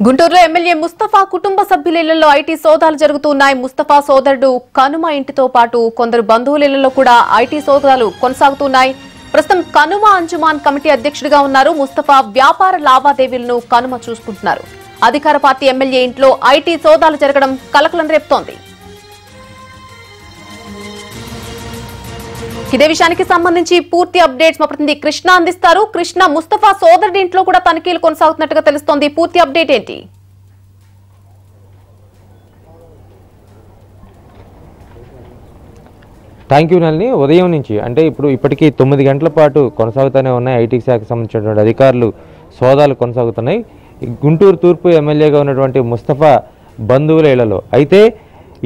గుంటూరులో ఎమ్మెల్యే ముస్తఫా కుటుంబ సభ్యుల ఇళ్ళలో ఐటీ సోదాలు జరుగుతున్నాయి. ముస్తఫా సోదరుడు కనుమ ఇంటితో పాటు కొందరు బంధువుల ఇళ్ళలో కూడా ఐటీ సోదాలు కొనసాగుతున్నాయి. ప్రస్తుతం కనుమ అంజుమాన్ కమిటీ అధ్యక్షుడిగా ఉన్నారు. ముస్తఫా వ్యాపార లావాదేవీలను కనుమ చూసుకుంటున్నారు. అధికార పార్టీ ఎమ్మెల్యే ఇంట్లో ఐటీ సోదాలు జరగడం కలకలం రేపుతోంది. ఇదే విషయానికి సంబంధించి పూర్తి అప్డేట్స్ మా ప్రతినిధి కృష్ణ అందిస్తారు. కృష్ణ ముస్తఫా సోదరుడి ఇంట్లో కూడా తనిఖీలు కొనసాగుతున్నట్టుగా తెలుస్తోంది. పూర్తి అప్డేట్ ఏంటి? థ్యాంక్ యూ నల్ని ఉదయం నుంచి అంటే ఇప్పుడు ఇప్పటికీ తొమ్మిది గంటల పాటు కొనసాగుతూనే ఉన్నాయి ఐటీ శాఖకు సంబంధించినటువంటి అధికారులు. సోదాలు కొనసాగుతున్నాయి. గుంటూరు తూర్పు ఎమ్మెల్యేగా ఉన్నటువంటి ముస్తఫా బంధువుల ఇళ్ళలో. అయితే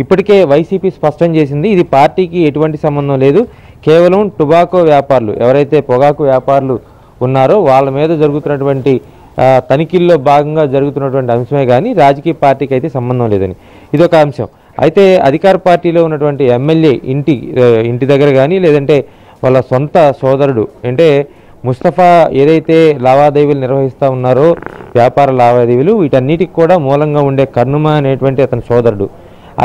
ఇప్పటికే వైసీపీ స్పష్టం చేసింది ఇది పార్టీకి ఎటువంటి సంబంధం లేదు. కేవలం టుబాకో వ్యాపారులు ఎవరైతే పొగాకు వ్యాపారులు ఉన్నారో వాళ్ళ మీద జరుగుతున్నటువంటి తనిఖీల్లో భాగంగా జరుగుతున్నటువంటి అంశమే కానీ రాజకీయ పార్టీకి అయితే సంబంధం లేదని. ఇదొక అంశం. అయితే అధికార పార్టీలో ఉన్నటువంటి ఎమ్మెల్యే ఇంటి ఇంటి దగ్గర కానీ లేదంటే వాళ్ళ సొంత సోదరుడు అంటే ముస్తఫా ఏదైతే లావాదేవీలు నిర్వహిస్తూ ఉన్నారో వ్యాపార లావాదేవీలు వీటన్నిటికి కూడా మూలంగా ఉండే కర్ణుమ అనేటువంటి అతని సోదరుడు.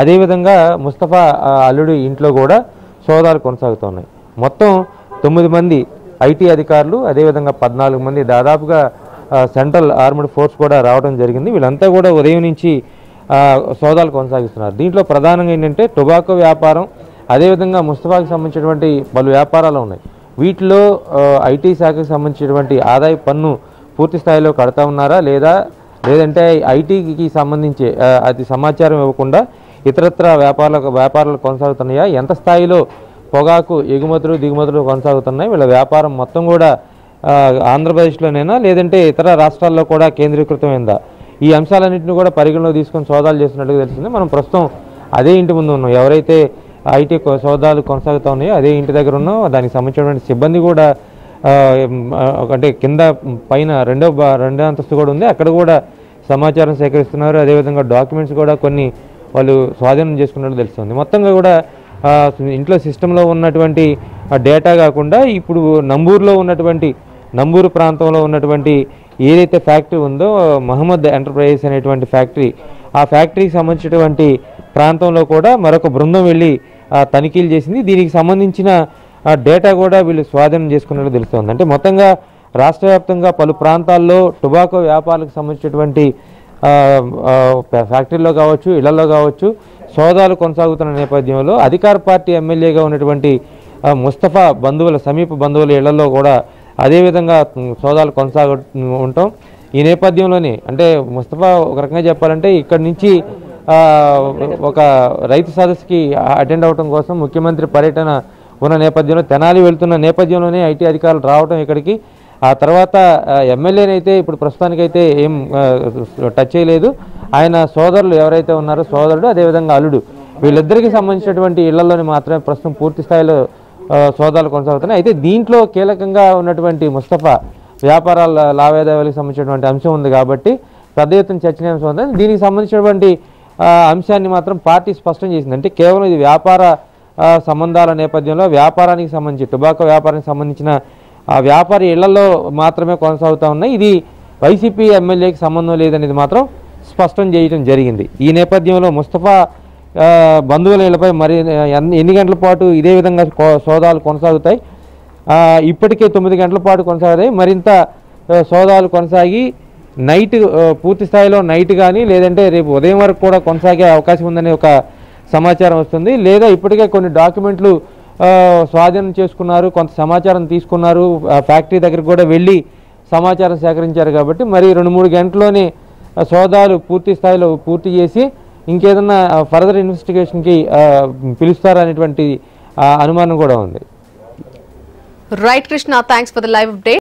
అదేవిధంగా ముస్తఫా అల్లుడు అల్లుడి ఇంట్లో కూడా సోదాలు కొనసాగుతున్నాయి. మొత్తం తొమ్మిది మంది ఐటీ అధికారులు అదేవిధంగా పద్నాలుగు మంది దాదాపుగా సెంట్రల్ ఆర్మడ్ ఫోర్స్ కూడా రావడం జరిగింది. వీళ్ళంతా కూడా ఉదయం నుంచి సోదాలు కొనసాగిస్తున్నారు. దీంట్లో ప్రధానంగా ఏంటంటే టొబాకో వ్యాపారం అదేవిధంగా ముస్తఫాకి సంబంధించినటువంటి పలు వ్యాపారాలు ఉన్నాయి. వీటిలో ఐటీ శాఖకు సంబంధించినటువంటి ఆదాయ పన్ను పూర్తి స్థాయిలో కడతా ఉన్నారా? లేదా లేదంటే ఐటీకి సంబంధించి అది సమాచారం ఇవ్వకుండా ఇతరత్ర వ్యాపారాలకు వ్యాపారాలు కొనసాగుతున్నాయా? ఎంత స్థాయిలో పొగాకు ఎగుమతులు దిగుమతులు కొనసాగుతున్నాయి? వీళ్ళ వ్యాపారం మొత్తం కూడా ఆంధ్రప్రదేశ్లోనైనా ఆంధ్రప్రదేశ్లోనేనా? లేదంటే ఇతర రాష్ట్రాల్లో కూడా కేంద్రీకృతమైందా? ఈ అంశాలన్నింటినీ కూడా పరిగణలో తీసుకొని సోదాలు చేస్తున్నట్టుగా తెలిసింది. మనం ప్రస్తుతం అదే ఇంటి ముందు ఉన్నాం. ఎవరైతే ఐటీ కొ- సోదాలు కొనసాగుతూ ఉన్నాయో అదే ఇంటి దగ్గర ఉన్నాం. దానికి సంబంధించినటువంటి సిబ్బంది కూడా అంటే కింద పైన రెండో రెండో అంతస్తు కూడా ఉంది. అక్కడ కూడా సమాచారం సేకరిస్తున్నారు. అదేవిధంగా డాక్యుమెంట్స్ కూడా కొన్ని వాళ్ళు స్వాధీనం చేసుకున్నట్టు తెలుస్తుంది. మొత్తంగా కూడా ఇంట్లో సిస్టంలో ఉన్నటువంటి ఆ డేటా కాకుండా ఇప్పుడు నంబూరులో ఉన్నటువంటి నంబూరు ప్రాంతంలో ఉన్నటువంటి ఏదైతే ఫ్యాక్టరీ ఉందో మహమ్మద్ ఎంటర్ప్రైజెస్ అనేటువంటి ఫ్యాక్టరీ ఆ ఫ్యాక్టరీకి సంబంధించినటువంటి ప్రాంతంలో కూడా మరొక బృందం వెళ్ళి తనిఖీలు చేసింది. దీనికి సంబంధించిన ఆ, డేటా కూడా వీళ్ళు స్వాధీనం చేసుకున్నట్టు తెలుస్తుంది. అంటే మొత్తంగా రాష్ట్ర వ్యాప్తంగా పలు ప్రాంతాల్లో టొబాకో వ్యాపారాలకు సంబంధించినటువంటి ఫ్యాక్టరీలో కావచ్చు ఇళ్ళలో కావచ్చు సోదాలు కొనసాగుతున్న నేపథ్యంలో అధికార పార్టీ ఎమ్మెల్యేగా ఉన్నటువంటి ముస్తఫా బంధువుల సమీప బంధువుల ఇళ్ళలో కూడా అదేవిధంగా సోదాలు కొనసాగ ఉంటాం. ఈ నేపథ్యంలోనే అంటే ముస్తఫా ఒక రకంగా చెప్పాలంటే ఇక్కడి నుంచి ఒక రైతు సదస్సుకి అటెండ్ అవడం కోసం ముఖ్యమంత్రి పర్యటన ఉన్న నేపథ్యంలో తెనాలి వెళ్తున్న నేపథ్యంలోనే ఐటీ అధికారులు రావడం ఇక్కడికి ఆ తర్వాత ఎమ్మెల్యేనైతే ఇప్పుడు ప్రస్తుతానికైతే ఏం టచ్ చేయలేదు. ఆయన సోదరులు ఎవరైతే ఉన్నారో సోదరుడు అదేవిధంగా అల్లుడు వీళ్ళిద్దరికీ సంబంధించినటువంటి ఇళ్ళలోని మాత్రమే ప్రస్తుతం పూర్తి స్థాయిలో సోదాలు కొనసాగుతున్నాయి. అయితే దీంట్లో కీలకంగా ఉన్నటువంటి ముస్తఫా వ్యాపారాల లావాదేవీలకు సంబంధించినటువంటి అంశం ఉంది కాబట్టి పెద్ద ఎత్తున చర్చనీయాంశం ఉంది. దీనికి సంబంధించినటువంటి అంశాన్ని మాత్రం పార్టీ స్పష్టం చేసింది. అంటే కేవలం ఇది వ్యాపార సంబంధాల నేపథ్యంలో వ్యాపారానికి సంబంధించి టుబాకో వ్యాపారానికి సంబంధించిన ఆ వ్యాపారి ఇళ్ళలో మాత్రమే కొనసాగుతూ ఉన్నాయి. ఇది వైసీపీ ఎమ్మెల్యేకి సంబంధం లేదనేది మాత్రం స్పష్టం చేయడం జరిగింది. ఈ నేపథ్యంలో ముస్తఫా బంధువుల ఇళ్ళపై మరి ఎన్ని గంటల పాటు ఇదే విధంగా సోదాలు కొనసాగుతాయి? ఇప్పటికే తొమ్మిది గంటల పాటు కొనసాగుతాయి. మరింత సోదాలు కొనసాగి నైట్ పూర్తి స్థాయిలో నైట్ కానీ లేదంటే రేపు ఉదయం వరకు కూడా కొనసాగే అవకాశం ఉందని ఒక సమాచారం వస్తుంది. లేదా ఇప్పటికే కొన్ని డాక్యుమెంట్లు స్వాధీనం చేసుకున్నారు కొంత సమాచారం తీసుకున్నారు. ఫ్యాక్టరీ దగ్గరికి కూడా వెళ్ళి సమాచారం సేకరించారు కాబట్టి మరి రెండు మూడు గంటల్లోనే సోదాలు పూర్తి స్థాయిలో పూర్తి చేసి ఇంకేదన్నా ఫర్దర్ ఇన్వెస్టిగేషన్కి పిలుస్తారనేటువంటి అనుమానం కూడా ఉంది. Right Krishna thanks for the live update